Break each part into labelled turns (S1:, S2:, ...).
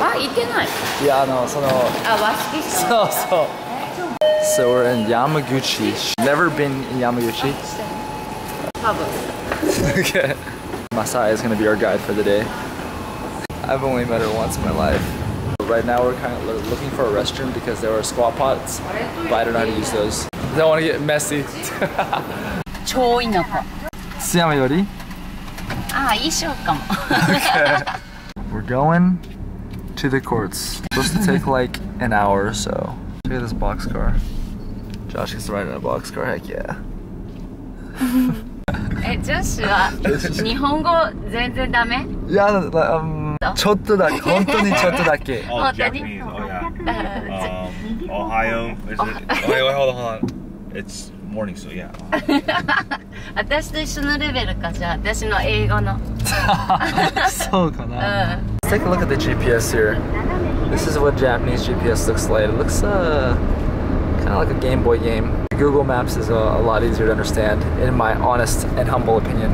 S1: あ行ってない
S2: いやあのその
S1: あ和式しか
S2: そうそう So we're in Yamaguchi Never been in Yamaguchi
S1: 多分
S2: Okay Masai is gonna be our guide for the day I've only met her once in my life Right now we're kind of looking for a restroom because there are squat pots But I don't know how to use those Don't want to get messy
S1: 超田舎
S2: 津山より
S1: あ衣装かも
S2: We're going to the courts. Supposed to take like an hour or so. Look at this box car. Josh gets to ride in a box car. Heck yeah.
S1: え女子は日本語全然ダメ
S2: Yeah, um, ちょっとだけ、本当にちょっとだけ。
S3: Oh,
S1: Oh,
S3: Japanese. Oh, yeah.
S1: あ
S3: Um, Ohio. Is it? Oh, wait, wait, hold on, hold on. It's morning, so yeah.
S1: 私と一緒のレベルかじゃあ私の英語の
S2: そうかな。
S1: うん
S2: Let's take a look at the GPS here. This is what Japanese GPS looks like. It looks uh, kind of like a Game Boy game. Google Maps is a, a, lot easier to understand, in my honest and humble opinion.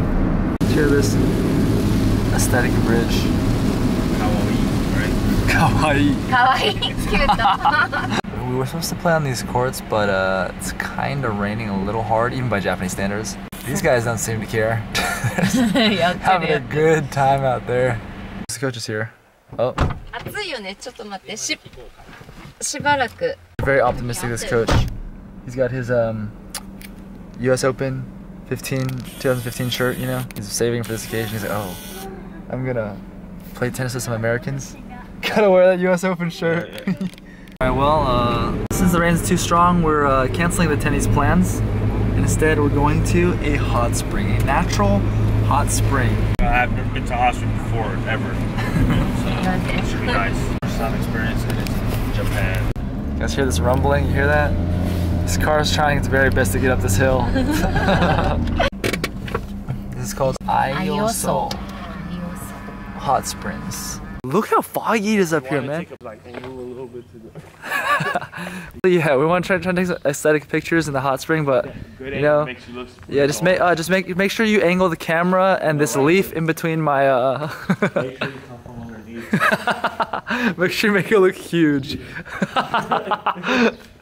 S2: Here, this aesthetic bridge.
S3: Kawaii, right?
S2: Kawaii.
S1: Kawaii, cute.
S2: we were supposed to play on these courts, but uh, it's kind of raining a little hard, even by Japanese standards. These guys don't seem to care. having a good time out there. This coach is here. Oh,
S1: 暑いよねちょっと待ってししばらく
S2: very optimistic. This coach. He's got his um, U.S. Open 15 2015 shirt. You know, he's saving for this occasion. He's like, oh, I'm gonna play tennis with some Americans. Gotta wear that U.S. Open shirt. All right. Well, uh, since the rain's too strong, we're uh, canceling the tennis plans. Instead, we're going to a hot spring, a natural hot spring.
S3: Uh, I've never been to Austria before, ever. so it should be nice. First time experience it is in Japan.
S2: You guys hear this rumbling? You hear that? This car is trying its very best to get up this hill. this is called Ayoso Hot Springs. Look how foggy it is up here, man. yeah, we want to try, try to take some aesthetic pictures in the hot spring, but
S3: Good
S2: You know,
S3: makes you look
S2: yeah, just make uh, just make make sure you angle the camera and this leaf in between my uh.
S3: Make sure you come from underneath.
S2: make sure you make it look huge.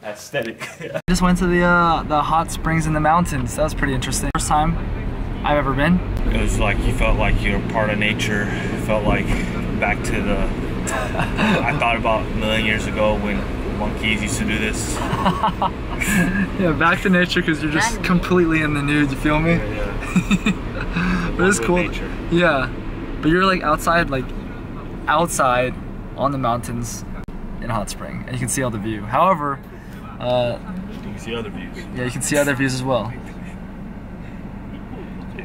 S3: Aesthetic.
S2: Just went to the uh, the hot springs in the mountains. That was pretty interesting. First time I've ever been.
S3: It was like you felt like you're part of nature. It felt like back to the. I thought about a million years ago when monkeys used to do this.
S2: Yeah, back to nature because you're just completely in the nude. You feel me?
S3: Yeah.
S2: But it's cool.
S3: nature.
S2: Yeah, but you're like outside, like outside on the mountains in Hot Spring, and you can see all the view. However, uh,
S3: You can see other views.
S2: yeah, you can see other views as well.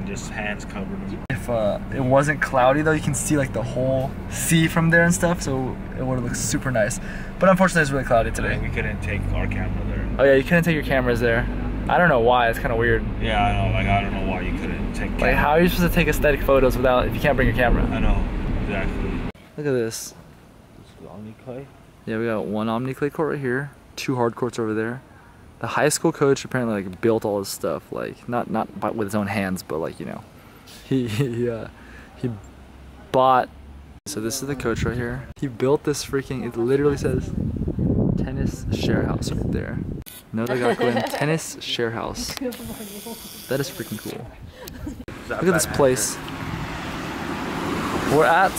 S3: And just hands covered.
S2: If uh, it wasn't cloudy though, you can see like the whole sea from there and stuff, so it would have looked super nice. But unfortunately, it's really cloudy
S3: Today
S2: today.
S3: we couldn't take our camera there.
S2: Oh yeah, you couldn't take your cameras there. I don't know why. It's kind of weird.
S3: Yeah, I know. Like I don't know why you couldn't take.
S2: Like, how are you supposed to take aesthetic photos without if you can't bring your camera?
S3: I know exactly.
S2: Look at this.
S3: This is Omni clay.
S2: Yeah, we got one Omni Clay court right here, two hard courts over there. The high school coach apparently like built all this stuff, like not not by, with his own hands, but like you know, he he uh, he bought. So this is the coach right here. He built this freaking. It literally says tennis share house right there. No, they got Nodagakuen tennis share house. That is freaking cool. Look at this place. We're at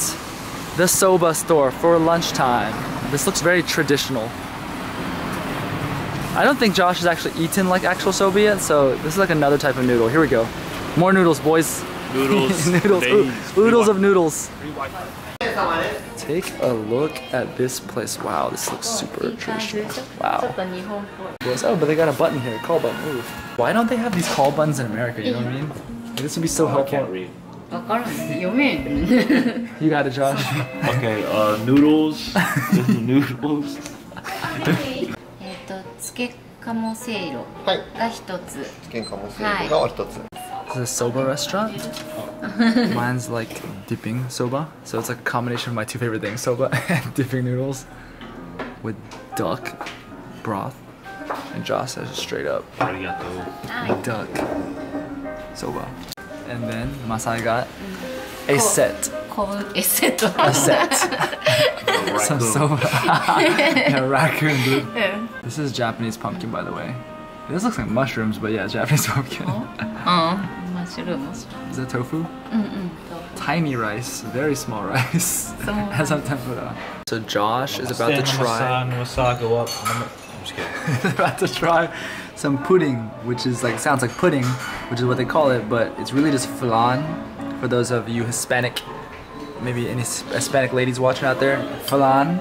S2: the soba store for lunchtime. This looks very traditional. I don't think Josh has actually eaten like actual soba yet, so this is like another type of noodle. Here we go. More noodles, boys.
S3: Noodles.
S2: noodles. Ooh, oodles of noodles. Take a look at this place. Wow, this looks super traditional. Wow. Oh, but they got a button here, call button. Ooh. Why don't they have these call buttons in America, you know what I mean? This would be so helpful.
S3: I can't read.
S2: you got it, Josh.
S3: okay, uh, noodles. noodles.
S1: えっとつけ鴨せいろ
S4: はい
S1: が一つ
S4: 喧嘩もせいろがお一つ
S2: This is a soba restaurant. Mine's like dipping soba, so it's like a combination of my two favorite things: soba and dipping noodles with duck broth. And Josh says straight up
S3: Arigato.
S2: duck soba. And then Masai got a set
S1: called a set.
S2: A set. Some so raccoon.
S1: Yeah.
S2: This is Japanese pumpkin, by the way. This looks like mushrooms, but yeah, Japanese pumpkin.
S1: Oh. oh, mushrooms.
S2: Is that tofu?
S1: Mm -mm.
S2: Tiny rice, very small rice. Has some tempura. So Josh is about to try.
S3: Wasago up. I'm just kidding.
S2: about to try some pudding, which is like sounds like pudding, which is what they call it, but it's really just flan for those of you Hispanic maybe any Hispanic ladies watching out there, flan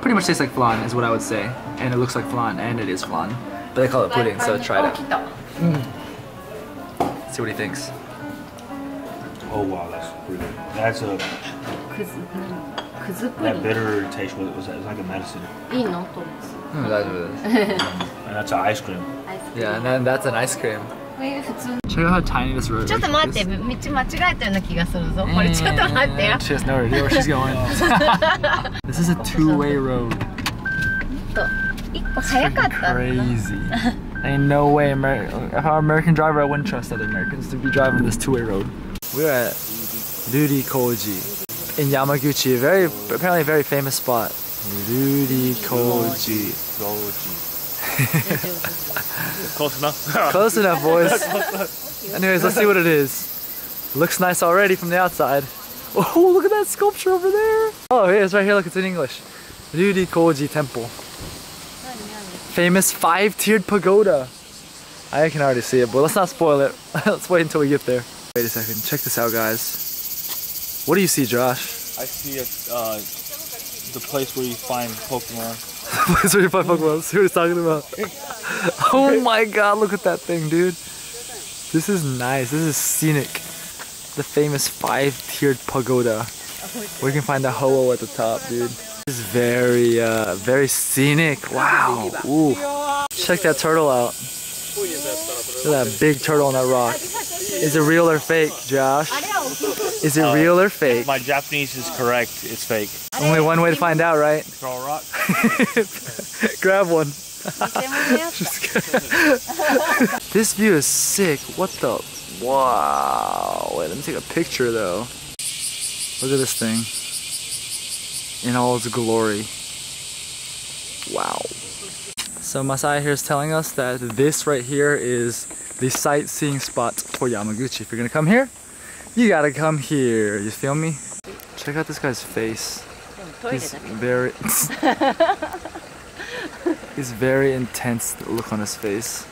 S2: pretty much tastes like flan is what I would say. And it looks like flan, and it is flan. But they call it pudding, so try it out.
S1: Mm.
S2: See what he thinks.
S3: Oh wow, that's pretty. That's a... That bitter taste was, was, was like a medicine.
S2: Mm, that's
S3: and that's an ice cream.
S2: Yeah, and then that's an ice cream.
S1: これ普通
S2: Check out how tiny this road
S1: ちょっと待って道間違えたような気がするぞこれちょっと待ってよ
S2: She has no idea where she's going. this is a two-way road.
S1: と一個早かったんだな
S2: Crazy. Ain't no way, Amer- if I were an American driver, I wouldn't trust other Americans to be driving this two-way road. We're at Ruri Koji in Yamaguchi, a very apparently a very famous spot. Ruri Koji.
S3: Close enough.
S2: Close enough, boys. Anyways, let's see what it is. Looks nice already from the outside. Oh, look at that sculpture over there. Oh, yeah, it's right here. Look, it's in English. Ruri Koji Temple. Famous five-tiered pagoda. I can already see it, but let's not spoil it. let's wait until we get there. Wait a second. Check this out, guys. What do you see, Josh?
S3: I see a, uh, the place where you find Pokemon.
S2: Place where you find Pokemon. See what he's talking about. oh my god, look at that thing, dude. This is nice. This is scenic. The famous five-tiered pagoda. We can find the Ho-Oh at the top, dude. This is very, uh, very scenic. Wow. Ooh. Check that turtle out. Look at that big turtle on that rock. Is it real or fake, Josh? Is it real or fake?
S3: My Japanese is correct. It's fake.
S2: Only one way to find out, right?
S3: Throw a rock.
S2: Grab one. this view is sick. What the? Wow. Wait, let me take a picture though. Look at this thing in all its glory. Wow. So Masai here is telling us that this right here is the sightseeing spot for Yamaguchi. If you're gonna come here, you gotta come here. You feel me? Check out this guy's face
S1: トイレ
S2: He's
S1: だけ
S2: very He's very intense look on his face.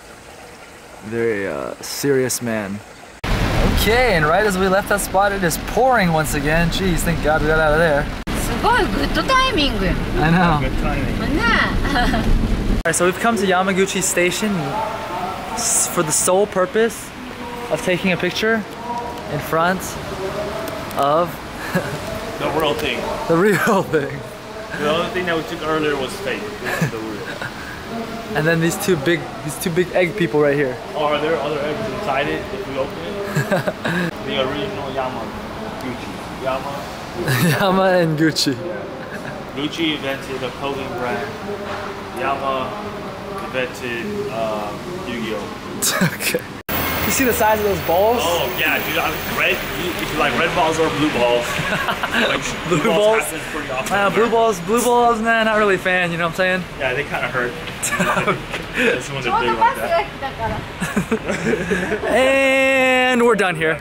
S2: Very uh, serious man. Okay, and right as we left that spot, it is pouring once again. Jeez, thank God we got out of there.
S1: すごいグッドタイミングや
S2: I know.
S3: Good timing.
S1: ね
S2: Alright, so we've come to Yamaguchi Station s- for the sole purpose of taking a picture in front of
S3: The real thing.
S2: the real thing.
S3: The only thing that we took earlier was fake.
S2: And then these two big these two big egg people right here.
S3: Or are there other eggs inside it if we open it? the original Yama Gucci. Yama
S2: Yama and Gucci.
S3: Gucci invented a clothing brand. Yama invented uh, Yu-Gi-Oh.
S2: okay. You see the size of those balls?
S3: Oh yeah, dude. I'm red. If you like red balls or blue balls, like
S2: blue,
S3: blue balls. balls
S2: uh, blue balls, blue balls. Nah, not really a fan. You know what I'm saying?
S3: Yeah, they kind of hurt. this one's a big
S1: one.
S2: and we're done here.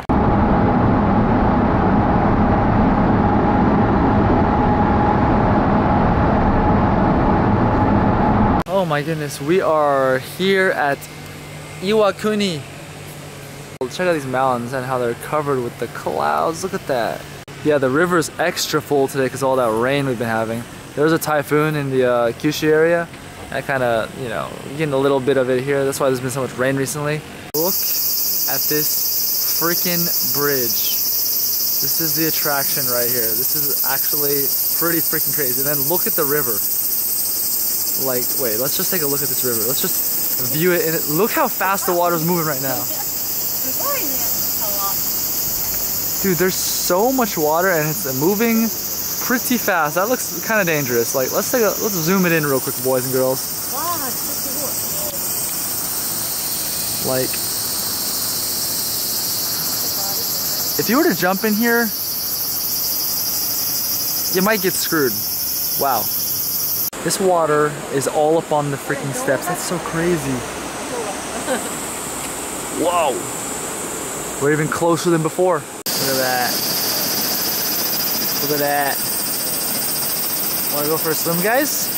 S2: Oh my goodness, we are here at Iwakuni Check out these mountains and how they're covered with the clouds. Look at that. Yeah, the river's extra full today because all that rain we've been having. There was a typhoon in the uh, Kyushu area. I kind of, you know, getting a little bit of it here. That's why there's been so much rain recently. Look at this freaking bridge. This is the attraction right here. This is actually pretty freaking crazy. And then look at the river. Like, wait, let's just take a look at this river. Let's just view it. And look how fast the water's moving right now. Dude, there's so much water and it's moving pretty fast. That looks kind of dangerous. Like, let's take a, let's zoom it in real quick, boys and girls. Like, if you were to jump in here, you might get screwed. Wow. This water is all up on the freaking steps. That's so crazy. Whoa. We're even closer than before. Look at that. Look at that. Wanna go for a swim, guys?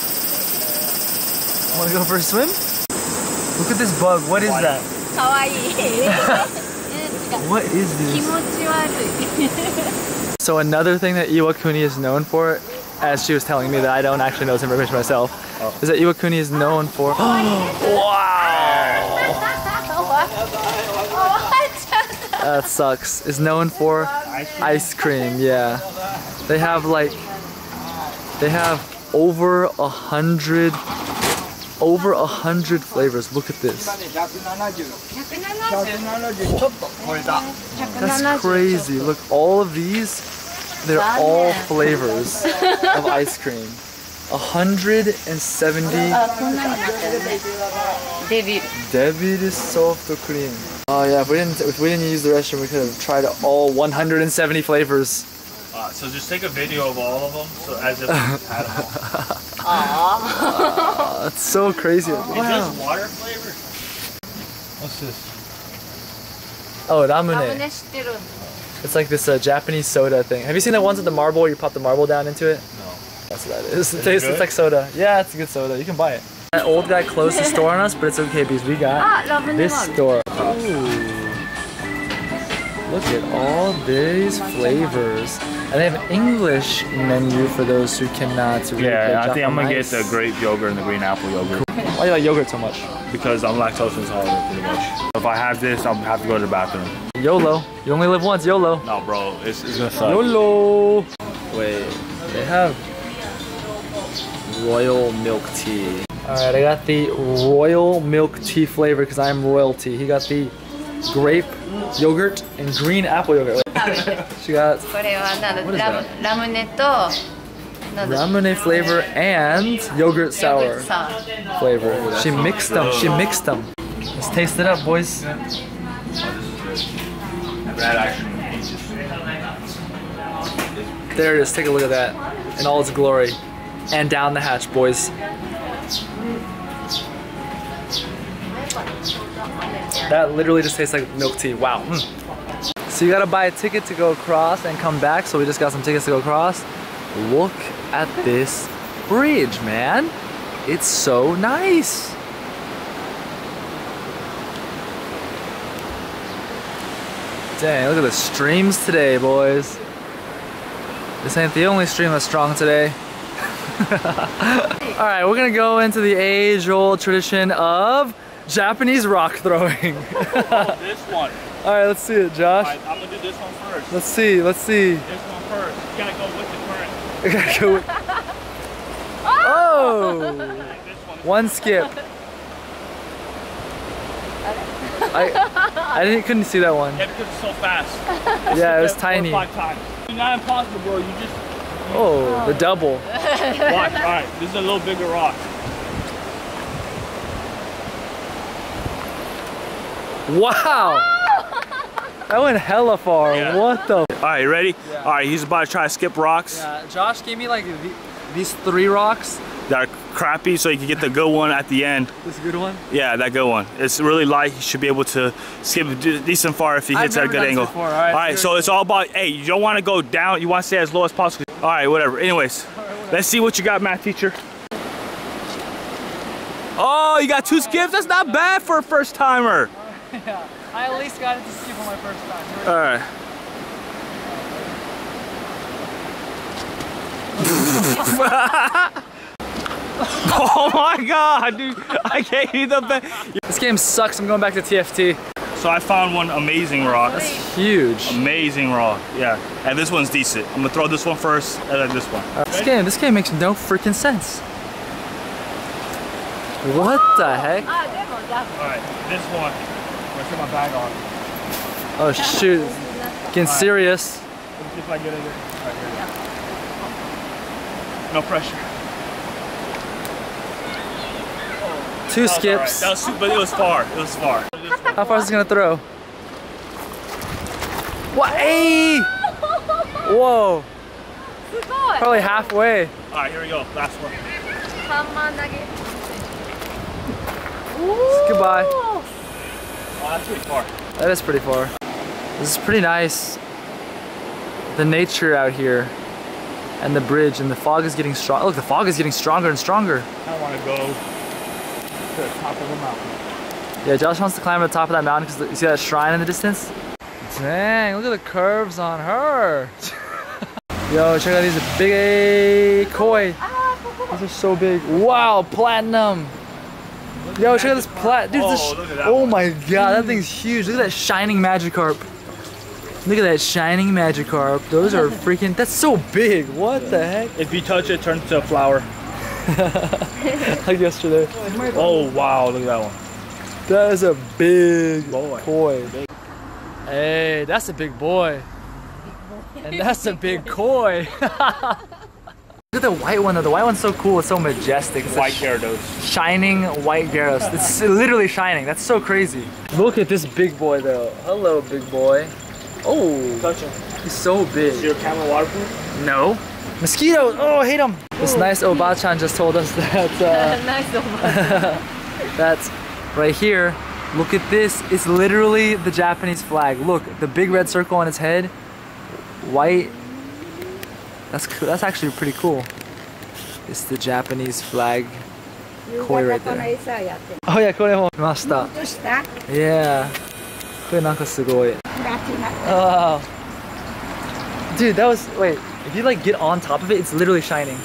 S2: Wanna go for a swim? Look at this bug. What is that? what is this? so another thing that Iwakuni is known for, as she was telling me that I don't actually know this information myself, oh. is that Iwakuni is known for... wow! that sucks. Is known for ice cream. Yeah, they have like they have over a hundred over a hundred flavors. Look at this. That's crazy. Look, all of these, they're all flavors of ice cream. 170
S1: David. David
S2: is soft cream. Oh yeah, if we didn't if we didn't use the restroom, we could have tried all 170 flavors.
S3: Uh, so just take a video of all of them, so as if we had them.
S2: That's so crazy.
S3: Is this water flavor? What's this?
S2: Oh, ramune. It's like this uh, Japanese soda thing. Have you seen that ones with the marble? You pop the marble down into it.
S3: No.
S2: That's what that is. It, tastes, it's like soda. Yeah, it's a good soda. You can buy it. That old guy closed the store on us, but it's okay because we got
S1: ah,
S2: this store. Ooh. Look at all these flavors. And they have an English menu for those who cannot read.
S3: Yeah, I think I'm gonna get the grape yogurt and the green apple yogurt.
S2: Why do you like yogurt so much?
S3: Because I'm lactose intolerant pretty much. If I have this, I'll have to go to the bathroom.
S2: YOLO. You only live once, YOLO.
S3: No, bro, it's, it's gonna suck.
S2: YOLO! Wait, they have royal milk tea. All right, I got the royal milk tea flavor because I'm royalty. He got the grape yogurt and green apple yogurt. she got. What is
S1: that?
S2: Ramune flavor and yogurt sour flavor. She mixed them. She mixed them. Let's taste it up, boys. There it is. Take a look at that in all its glory. And down the hatch, boys. That literally just tastes like milk tea. Wow. Mm. So you gotta buy a ticket to go across and come back. So we just got some tickets to go across. Look at this bridge, man. It's so nice. Dang, look at the streams today, boys. This ain't the only stream that's strong today. All right, we're gonna go into the age-old tradition of Japanese rock throwing.
S3: this one.
S2: All right, let's see it, Josh.
S3: Alright, I'm gonna do this one first.
S2: Let's see, let's see.
S3: This one first. You gotta go with the current.
S2: I gotta go. Oh,
S3: This one.
S2: one skip. I I didn't couldn't see that one.
S3: Yeah, because it's so fast.
S2: Yeah, it was
S3: Four or
S2: tiny.
S3: Five times. Not impossible, bro. You just
S2: Oh, the oh. double.
S3: watch. All right, this is a little bigger rock.
S2: Wow. That went hella far.
S3: Yeah.
S2: What the?
S3: All right, you ready?
S2: Yeah.
S3: All right, he's about to try to skip rocks
S2: Yeah, Josh gave me like the, these three rocks.
S3: that are crappy, so you can get the good one at the end.
S2: This good one.
S3: Yeah, that good one. It's really light. He should be able to skip decent far if he hits at a good angle.
S2: before. All right,
S3: All right, so it's all about. Hey, you don't want to go down. You want to stay as low as possible. All right, whatever. Anyways, let's see what you got, math teacher. Oh, you got two skips. That's not bad for a first timer
S2: yeah, I at least got it to skip on my first time.
S3: All right. oh my god, dude! I gave you the best.
S2: This game sucks. I'm going back to TFT.
S3: So I found one amazing rock.
S2: That's huge.
S3: Amazing rock, yeah. And this one's decent. I'm gonna throw this one first, and then this one.
S2: This game, this game makes no freaking sense. What oh, the heck?
S1: Ah,
S3: Alright, this one my bag.
S2: Oh shoot. Getting
S3: right. serious. If I get it right here. No pressure.
S2: Two
S3: that
S2: skips.
S3: Right. Was, but it was far. It was far.
S2: How far is he gonna throw? What? Hey! Whoa! Probably halfway.
S3: All right, here we go. Last one.
S2: Goodbye.
S3: That's pretty far.
S2: That is pretty far. This is pretty nice. The nature out here and the bridge and the fog is getting strong. Look, the fog is getting stronger and stronger.
S3: I want to go to the top of the mountain.
S2: Yeah, Josh wants to climb to the top of that mountain because you see that shrine in the distance? Dang, look at the curves on her. Yo, check out these big koi. These are so big. Wow, platinum. Yo, check out this plat. Dude, this.
S3: Oh, look
S2: oh
S3: one.
S2: my god, that thing's huge. Look at that shining Magikarp. Look at that shining Magikarp. Those are freaking. That's so big. What the heck?
S3: If you touch it, it turns to a flower.
S2: Like yesterday.
S3: Oh, wow. Look at that one.
S2: That is a big
S3: Boy.
S2: koi. Hey, that's a big boy. And that's a big koi. Look at the white one though. The white one's so cool. It's so majestic. It's
S3: white Gyarados.
S2: Shining white Gyarados. It's literally shining. That's so crazy. Look at this big boy though. Hello, big boy. Oh.
S3: Touch him.
S2: He's so big.
S3: Is your camera waterproof?
S2: No. Mosquitoes. Oh, I hate them. This oh. nice Obachan just told us that. Uh,
S1: nice Obachan.
S2: that's right here. Look at this. It's literally the Japanese flag. Look, the big red circle on its head. White That's co- that's actually pretty cool. It's the Japanese flag.
S5: こ
S2: Koi
S5: れ
S2: right
S5: この
S2: there.
S5: 餌やってる
S2: Oh yeah, これも見ました。
S5: どうした
S2: Yeah. これなんかすごい。
S5: ラティナ
S2: Oh. Dude, that was wait. If you like get on top of it, it's literally shining.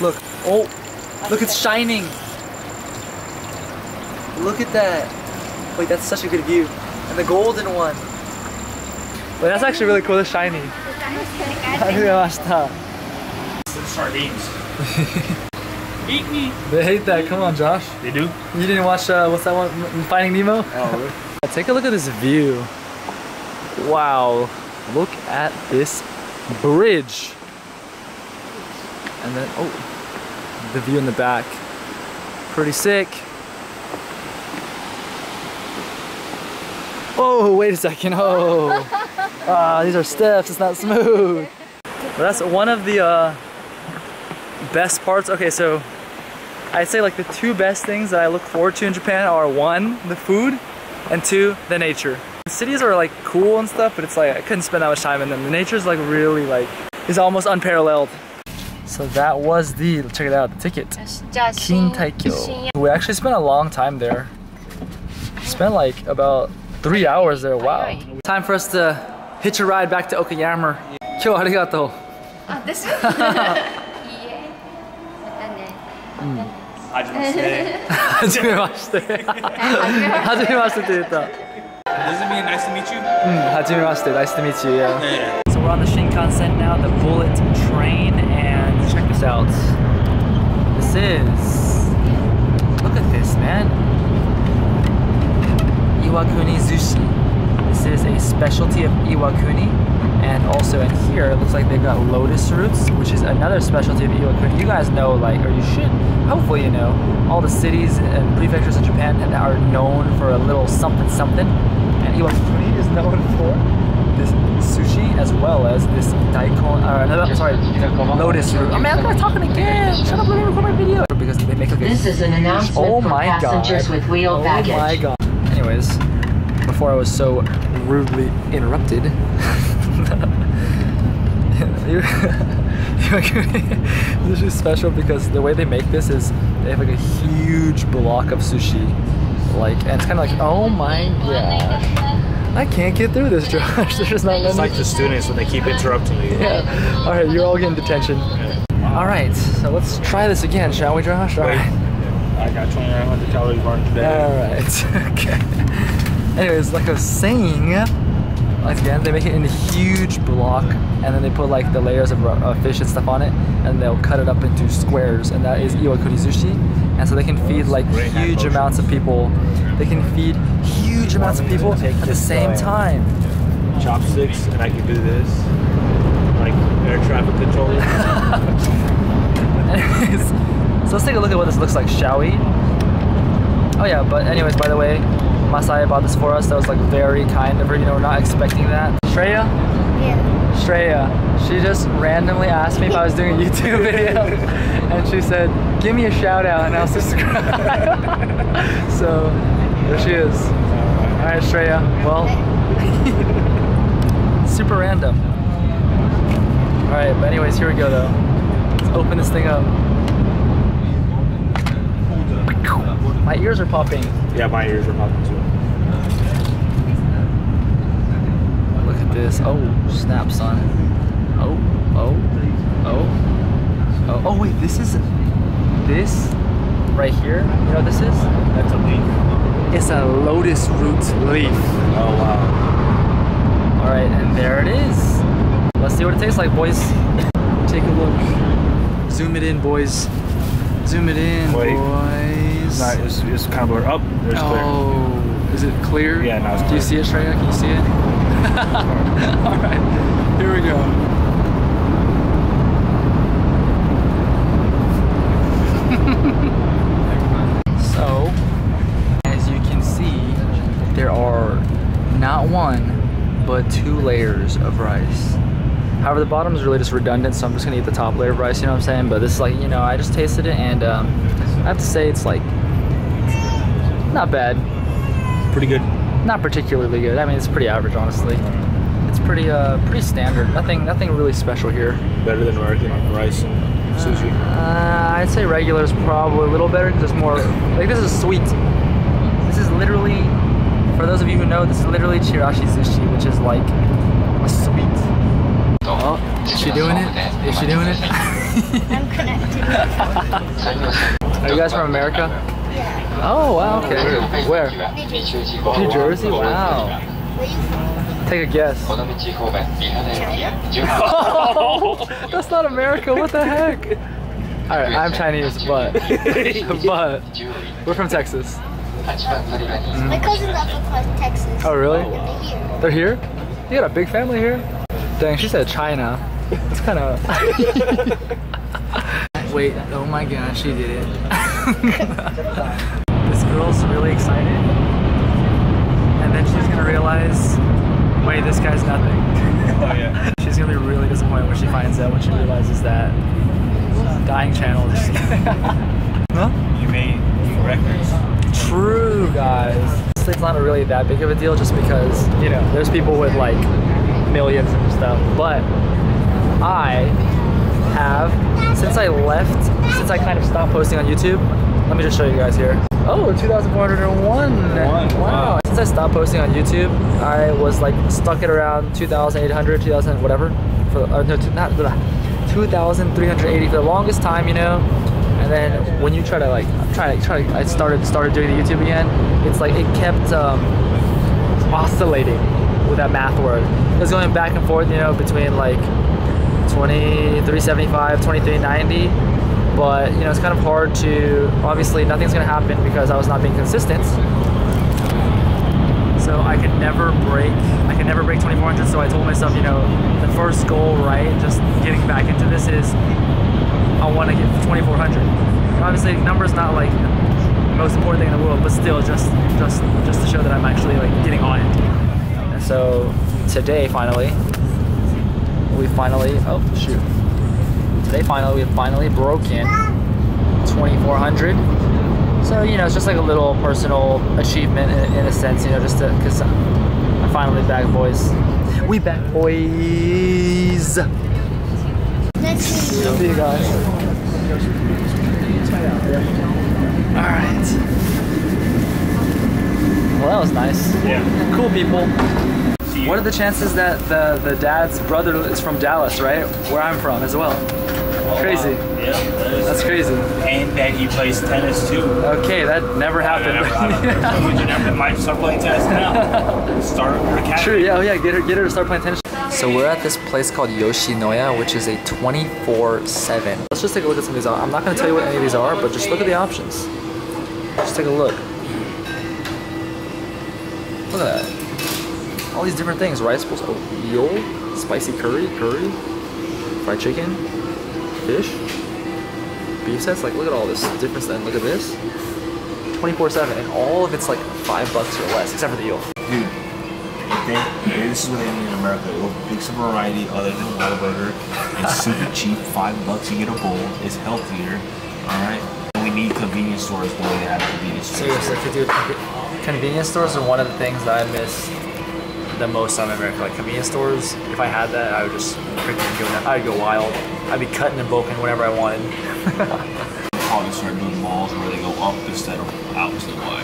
S2: Look. Oh. Look, it's shining. Look at that. Wait, that's such a good view. And the golden one. Wait, that's actually really cool. It's shiny. ありました。
S3: Sardines. Eat me.
S2: They hate that. Come on, Josh.
S3: They do?
S2: You didn't watch uh, what's that one? M- Finding Nemo?
S3: Oh, really?
S2: Take a look at this view. Wow. Look at this bridge. And then, oh, the view in the back. Pretty sick. Oh, wait a second. Oh. Ah, these are stiff, it's not smooth. Well, that's one of the uh, best parts. Okay, so I'd say like the two best things that I look forward to in Japan are one, the food, and two, the nature. The cities are like cool and stuff, but it's like I couldn't spend that much time in them. The nature is like really like, is almost unparalleled. So that was the, check it out, the ticket. Kintaikyo. We actually spent a long time there. Spent like about three hours there, wow. Time for us to hitch a ride back to Okayama. Kyo arigato.
S1: あですいいえまたね
S3: Hajimashite.
S2: はじめまして。はじめましてって言った。
S3: Does it mean nice to meet you?
S2: Hajimemashite, nice to meet you. Yeah.
S3: Yeah.
S2: So we're on the Shinkansen now, the bullet train, and check this out. This is. Look at this, man. Iwakuni Zushi. Is a specialty of Iwakuni. And also in here, it looks like they've got lotus roots, which is another specialty of Iwakuni. You guys know, like, or you should, hopefully you know, all the cities and prefectures in Japan that are known for a little something something. And Iwakuni is known for this sushi as well as this daikon, uh, or another, sorry, lotus root. Oh man, I'm talking again. Shut up, let me record my video. Because they make like a
S6: This is an announcement
S2: Oh
S6: for
S2: my
S6: passengers
S2: god.
S6: with wheeled
S2: oh
S6: baggage.
S2: Oh my god. Anyways, before I was so rudely interrupted. this is special because the way they make this is they have like a huge block of sushi. Like, and it's kind of like, oh my god. I can't get through this, Josh. They're just not
S3: It's like the students when they keep interrupting you.
S2: yeah. All right, you're all getting detention. All right, so let's try this again, shall we, Josh? All
S3: Wait.
S2: right.
S3: I got 2900 calories burned today.
S2: All right. okay. Anyways, like I was saying, like again, they make it in a huge block, and then they put like the layers of uh, fish and stuff on it, and they'll cut it up into squares, and that is iwakuni sushi. And so they can feed like huge amounts of people. They can feed huge amounts of people at the same time.
S3: Chopsticks, and I can do this. Like air traffic controller.
S2: Anyways, so let's take a look at what this looks like, shall we? Oh yeah, but anyways, by the way, Masai bought this for us. That was like very kind of her. You know, we're not expecting that. Shreya,
S5: Yeah.
S2: Shreya, she just randomly asked me if I was doing a YouTube video, and she said, "Give me a shout out and I'll subscribe." so there she is. All right, Shreya. Well, super random. All right, but anyways, here we go though. Let's open this thing up. My ears are popping.
S3: Yeah, my ears are popping too.
S2: Look at this. Oh, snap, son. Oh, oh, oh, oh. Oh, wait, this is this right here. You know what this is?
S3: That's a leaf.
S2: It's a lotus root leaf.
S3: Oh wow.
S2: All right, and there it is. Let's see what it tastes like, boys. Take a look. Zoom it in, boys. Zoom it in,
S3: Wait.
S2: Boys.
S3: It's not. It's, it's kind of blurred. Up. there's clear.
S2: Oh, is it clear?
S3: Yeah, now it's
S2: Do you see it, Shreya? Can you see it? All right, here we go. so, as you can see, there are not one, but two layers of rice. However, the bottom is really just redundant, so I'm just gonna eat the top layer of rice, you know what I'm saying? But this is like, you know, I just tasted it and um, I have to say it's like, not bad.
S3: Pretty good.
S2: Not particularly good. I mean, it's pretty average, honestly. It's pretty, uh, pretty standard. Nothing, nothing really special here.
S3: Better than American rice and sushi.
S2: Uh, I'd say regular is probably a little better because there's more. Like this is sweet. This is literally, for those of you who know, this is literally chirashi sushi, which is like a sweet. Oh, is she doing it? Is she doing it?
S5: I'm connected.
S2: Are you guys from America? Oh wow. Okay. Where?
S5: New
S2: Jersey. Wow.
S5: Where you from?
S2: Take a guess. Oh, that's not America. What the heck? All right, I'm Chinese, but but we're from Texas.
S5: My cousins are from Texas.
S2: Oh, really?
S5: And they're here.
S2: They're here? You got a big family here? Dang, she said China. It's kind of. Wait, oh my gosh, she did it. this girl's really excited. And then she's gonna realize, wait, this guy's nothing.
S3: Oh yeah.
S2: She's gonna be really disappointed when she finds out when she realizes that dying channel is. huh?
S3: You made new records.
S2: True, guys. It's not really that big of a deal just because, you know, there's people with like millions and stuff. But I have, since I left, since I kind of stopped posting on YouTube, let me just show you guys here. Oh, 2,401.
S3: One, wow.
S2: Since I stopped posting on YouTube, I was like stuck at around 2,800, 2,000, whatever. For, uh, no, two- not, blah, 2,380 for the longest time, you know. And then when you try to like try to try to I started started doing the YouTube again, it's like it kept um, oscillating with that math word. It was going back and forth, you know, between like 2375, 2390. But you know, it's kind of hard to obviously nothing's gonna happen because I was not being consistent. So I could never break I could never break 2400 so I told myself, you know, the first goal, right, just getting back into this is I want to get 2400. Obviously, number's not like the most important thing in the world, but still, just just just to show that I'm actually like getting on it. And so today, finally, we finally oh shoot, today finally we finally broken 2400. So you know, it's just like a little personal achievement in, in a sense, you know, just to because I'm finally back, boys. We back, boys.
S5: Let's see.
S2: See you guys. All right. Well, that was nice.
S3: Yeah.
S2: Cool people. What are the chances that the the dad's brother is from Dallas, right? Where I'm from as well. Crazy.
S3: Yeah. that is-
S2: That's crazy.
S3: And that he plays tennis too.
S2: Okay, that never happened.
S3: Would you never might start playing tennis now? Start your academy.
S2: True. Yeah. Oh yeah. Get her. Get her to start playing tennis. So we're at this place called Yoshinoya, which is a 24/7. Let's just take a look at some of these. I'm not going to tell you what any of these are, but just look at the options. Just take a look. Look at that. All these different things. Rice bowls, oh, eel, spicy curry, curry, fried chicken, fish, beef sets. Like, look at all this difference then. Look at this. 24/7, and all of it's like five bucks or less, except for the eel.
S3: Dude, if they, maybe this is what they mean in America. It'll big some variety other than Whataburger. It's super cheap, five bucks you get a bowl. It's healthier. Alright? We need convenience stores the way they have convenience stores.
S2: Seriously, dude, convenience stores are one of the things that I miss the most on America. Like convenience stores, if I had that, I would just freaking go. I'd go wild. I'd be cutting and bulking whenever I wanted.
S3: Probably start doing malls where they go up instead of out to the Y.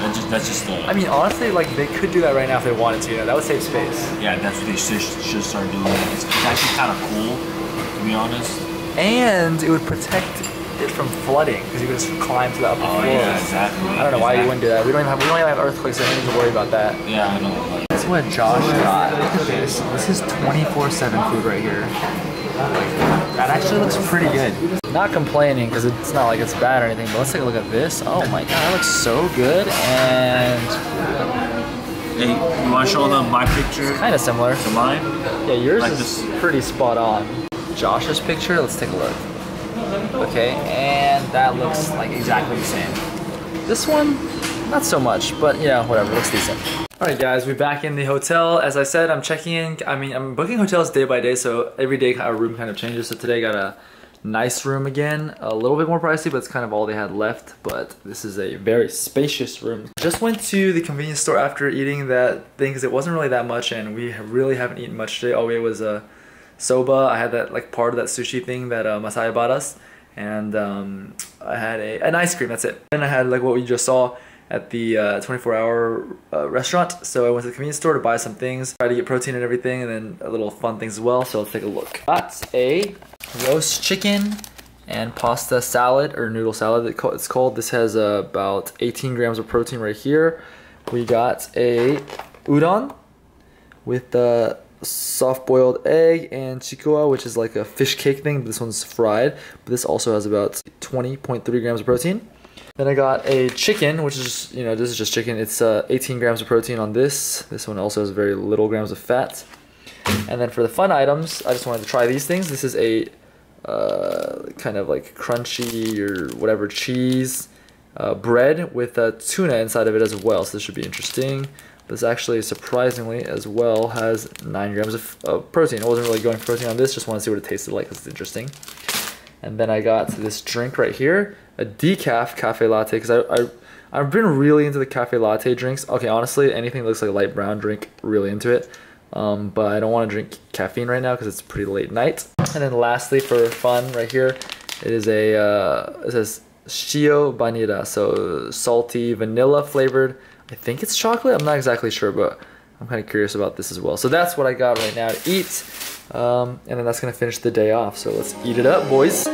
S3: That's just that's just the
S2: I mean, honestly, like they could do that right now if they wanted to. You know, that would save space.
S3: yeah. That's what they should, should start doing. It's, it's actually kind of cool, to be honest.
S2: And it would protect it from flooding because you could just climb to the upper
S3: Oh
S2: floors.
S3: yeah, exactly.
S2: I don't know why you wouldn't do that. We don't even have we don't even have earthquakes, so we don't need to worry about that.
S3: Yeah, I know.
S2: That's what Josh got. Look at this. This is 24/7 food right here. That actually looks pretty good. Not complaining because it's not like it's bad or anything, but let's take a look at this. Oh my god, that looks so good and
S3: hey, you want to show them my picture
S2: kind of similar.
S3: to mine?
S2: Yeah, yours
S3: Like
S2: is
S3: this.
S2: pretty spot on. Josh's picture, let's take a look. Okay, and that looks like exactly the same. This one, not so much, but yeah, whatever, looks decent. All right, guys, we're back in the hotel. As I said, I'm checking in. I mean, I'm booking hotels day by day, so every day our room kind of changes. So today I got a nice room again, a little bit more pricey, but it's kind of all they had left. But this is a very spacious room. Just went to the convenience store after eating that thing because it wasn't really that much, and we really haven't eaten much today. All we was a soba. I had that like part of that sushi thing that uh, Masaya bought us, and um, I had a an ice cream. That's it. And I had like what we just saw at the uh, 24 hour uh, restaurant. So I went to the convenience store to buy some things, try to get protein and everything, and then a little fun things as well. So let's take a look. Got a roast chicken and pasta salad or noodle salad it's called. This has uh, about 18 grams of protein right here. We got a udon with the soft boiled egg and chikuwa, which is like a fish cake thing. This one's fried. But this also has about 20.3 grams of protein. Then I got a chicken, which is just, you know, this is just chicken. It's uh, 18 grams of protein on this. This one also has very little grams of fat. And then for the fun items, I just wanted to try these things. This is a uh, kind of like crunchy or whatever cheese uh, bread with tuna inside of it as well. So this should be interesting. This actually surprisingly as well has 9 grams of uh, protein. I wasn't really going for protein on this, just want to see what it tasted like because it's interesting. And then I got this drink right here, a decaf cafe latte because I, I I've been really into the cafe latte drinks. Okay, honestly, anything that looks like a light brown drink, really into it. Um, but I don't want to drink caffeine right now because it's pretty late night. And then lastly, for fun, right here, it is a uh, it says shio vanilla, so salty vanilla flavored. I think it's chocolate. I'm not exactly sure, but I'm kind of curious about this as well. So that's what I got right now to eat. Um, and then that's gonna finish the day off. So let's eat it up, boys.